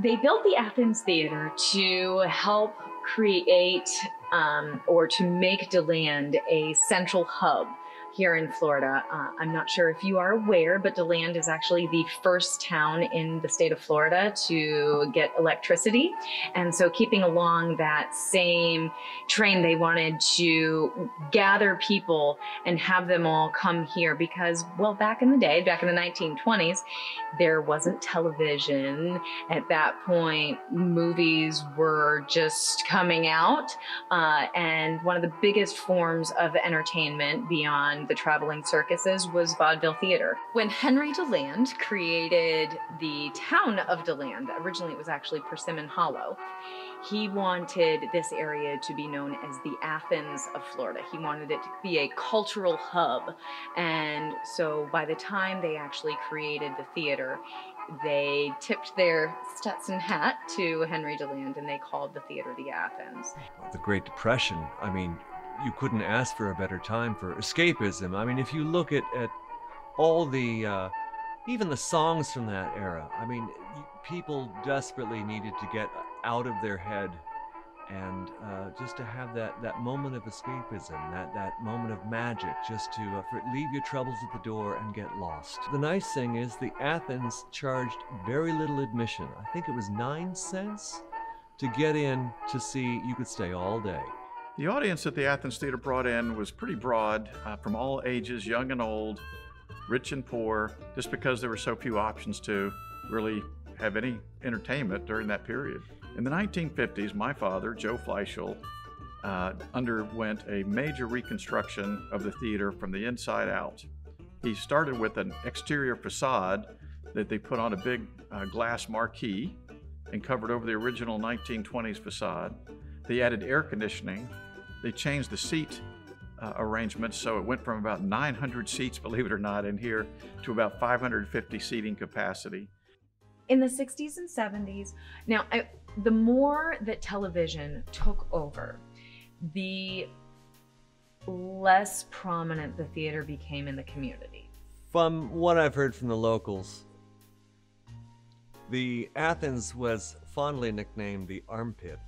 They built the Athens Theater to help create um, or to make DeLand a central hub here in Florida. Uh, I'm not sure if you are aware, but DeLand is actually the first town in the state of Florida to get electricity. And so, keeping along that same train, they wanted to gather people and have them all come here because, well, back in the day, back in the 1920s, there wasn't television. At that point, movies were just coming out. Uh, and one of the biggest forms of entertainment beyond the traveling circuses was vaudeville theater. When Henry DeLand created the town of DeLand, originally it was actually Persimmon Hollow, he wanted this area to be known as the Athens of Florida. He wanted it to be a cultural hub. And so by the time they actually created the theater, they tipped their Stetson hat to Henry DeLand and they called the theater the Athens. The Great Depression, I mean, you couldn't ask for a better time for escapism. I mean, if you look at, at all the, uh, even the songs from that era, I mean, people desperately needed to get out of their head and uh, just to have that, that moment of escapism, that, that moment of magic, just to uh, for, leave your troubles at the door and get lost. The nice thing is the Athens charged very little admission. I think it was nine cents to get in to see, you could stay all day. The audience that the Athens Theater brought in was pretty broad, uh, from all ages, young and old, rich and poor, just because there were so few options to really have any entertainment during that period. In the 1950s, my father, Joe Fleischel, uh, underwent a major reconstruction of the theater from the inside out. He started with an exterior facade that they put on a big uh, glass marquee and covered over the original 1920s facade. They added air conditioning they changed the seat uh, arrangement so it went from about 900 seats, believe it or not, in here to about 550 seating capacity. In the 60s and 70s, now I, the more that television took over, the less prominent the theater became in the community. From what I've heard from the locals, the Athens was fondly nicknamed the armpit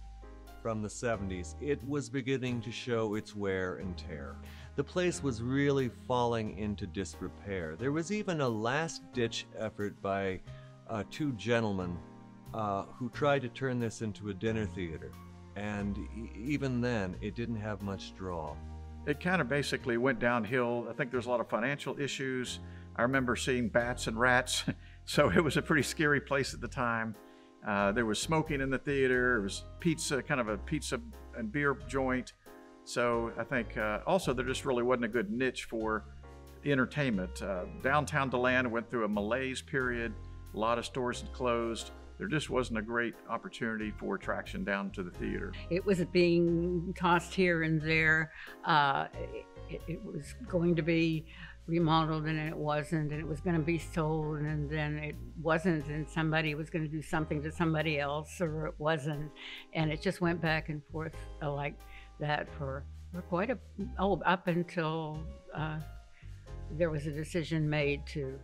from the 70s, it was beginning to show its wear and tear. The place was really falling into disrepair. There was even a last ditch effort by uh, two gentlemen uh, who tried to turn this into a dinner theater. And e even then, it didn't have much draw. It kind of basically went downhill. I think there's a lot of financial issues. I remember seeing bats and rats, so it was a pretty scary place at the time. Uh, there was smoking in the theater. It was pizza, kind of a pizza and beer joint. So I think uh, also there just really wasn't a good niche for entertainment. Uh, downtown DeLand went through a malaise period. A lot of stores had closed. There just wasn't a great opportunity for attraction down to the theater. It was being tossed here and there. Uh, it, it was going to be remodeled and it wasn't and it was going to be sold and then it wasn't and somebody was going to do something to somebody else or it wasn't. And it just went back and forth uh, like that for, for quite a oh up until uh, there was a decision made to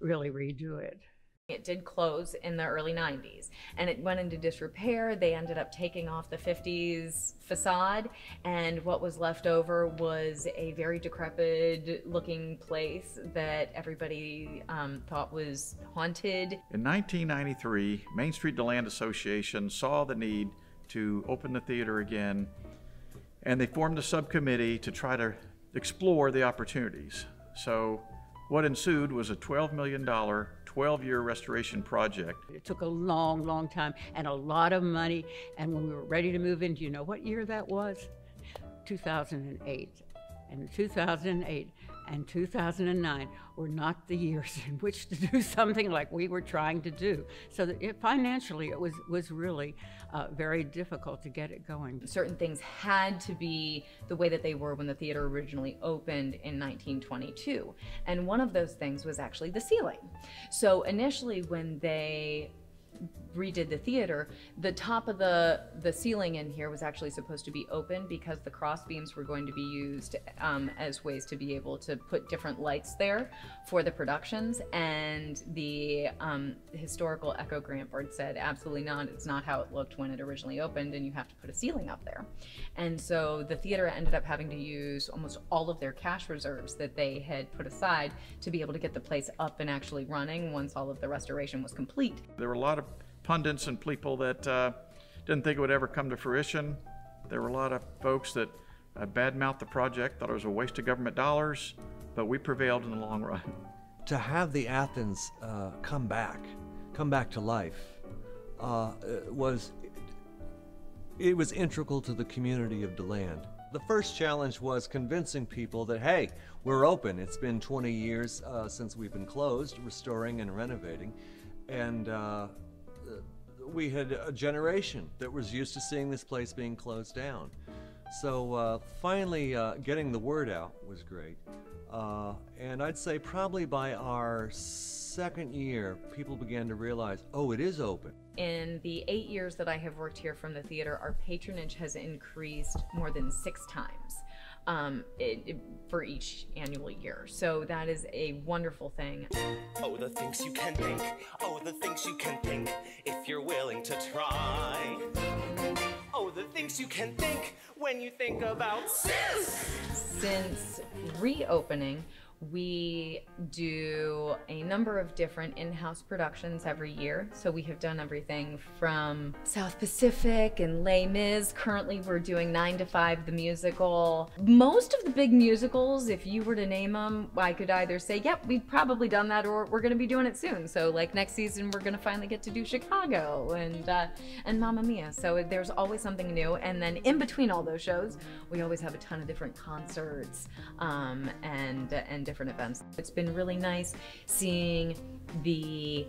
really redo it it did close in the early 90s and it went into disrepair. They ended up taking off the 50s facade, and what was left over was a very decrepit looking place that everybody um, thought was haunted. In 1993, Main Street DeLand Association saw the need to open the theater again, and they formed a subcommittee to try to explore the opportunities. So, what ensued was a $12 million 12 year restoration project. It took a long, long time and a lot of money. And when we were ready to move in, do you know what year that was? 2008. And in 2008 and 2009 were not the years in which to do something like we were trying to do. So it, financially, it was, was really uh, very difficult to get it going. Certain things had to be the way that they were when the theater originally opened in 1922. And one of those things was actually the ceiling. So initially, when they redid the theater, the top of the the ceiling in here was actually supposed to be open because the cross beams were going to be used um, as ways to be able to put different lights there for the productions. And the um, historical Echo Grant Board said, absolutely not. It's not how it looked when it originally opened, and you have to put a ceiling up there. And so the theater ended up having to use almost all of their cash reserves that they had put aside to be able to get the place up and actually running once all of the restoration was complete. There were a lot of pundits and people that uh, didn't think it would ever come to fruition. There were a lot of folks that uh, badmouthed the project, thought it was a waste of government dollars, but we prevailed in the long run. To have the Athens uh, come back, come back to life, uh, was it was integral to the community of DeLand. The first challenge was convincing people that, hey, we're open. It's been 20 years uh, since we've been closed, restoring and renovating. And uh, we had a generation that was used to seeing this place being closed down. So uh, finally uh, getting the word out was great. Uh, and I'd say probably by our second year, people began to realize, oh, it is open. In the eight years that I have worked here from the theater, our patronage has increased more than six times um, it, it, for each annual year. So that is a wonderful thing. Oh, the things you can think. Oh, the things you can think if you're willing to try. Oh, the things you can think when you think about sis. Since reopening, we do a number of different in-house productions every year. So we have done everything from South Pacific and Les Mis. Currently we're doing 9 to 5 the musical. Most of the big musicals, if you were to name them, I could either say, yep, we've probably done that or we're going to be doing it soon. So like next season we're going to finally get to do Chicago and uh, and Mamma Mia. So there's always something new. And then in between all those shows, we always have a ton of different concerts um, and and different events. It's been really nice seeing the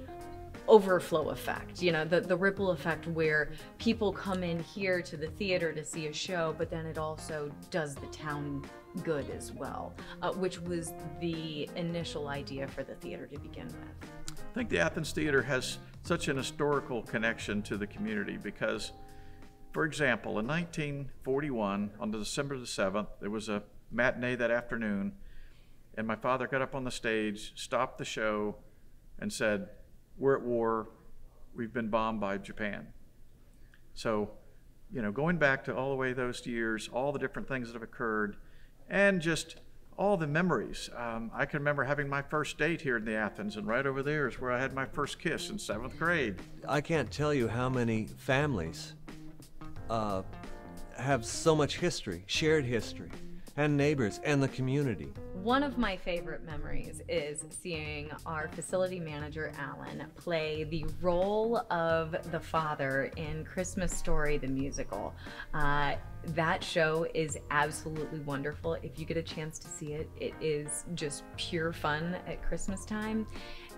overflow effect, you know, the, the ripple effect where people come in here to the theater to see a show, but then it also does the town good as well, uh, which was the initial idea for the theater to begin with. I think the Athens Theater has such an historical connection to the community because, for example, in 1941, on December the 7th, there was a matinee that afternoon and my father got up on the stage, stopped the show, and said, We're at war. We've been bombed by Japan. So, you know, going back to all the way those years, all the different things that have occurred, and just all the memories. Um, I can remember having my first date here in the Athens, and right over there is where I had my first kiss in seventh grade. I can't tell you how many families uh, have so much history, shared history, and neighbors, and the community. One of my favorite memories is seeing our facility manager, Alan, play the role of the father in Christmas Story, the musical. Uh, that show is absolutely wonderful. If you get a chance to see it, it is just pure fun at Christmas time.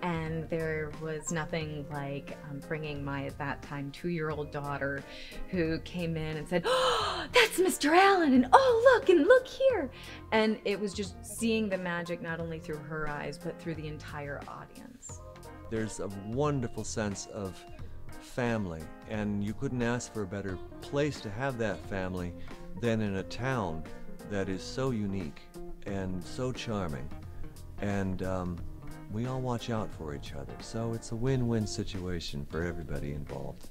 And there was nothing like um, bringing my, at that time, two year old daughter who came in and said, Oh, that's Mr. Allen. And oh, look, and look here. And it was just seeing the magic not only through her eyes, but through the entire audience. There's a wonderful sense of family, and you couldn't ask for a better place to have that family than in a town that is so unique and so charming. And um, we all watch out for each other, so it's a win win situation for everybody involved.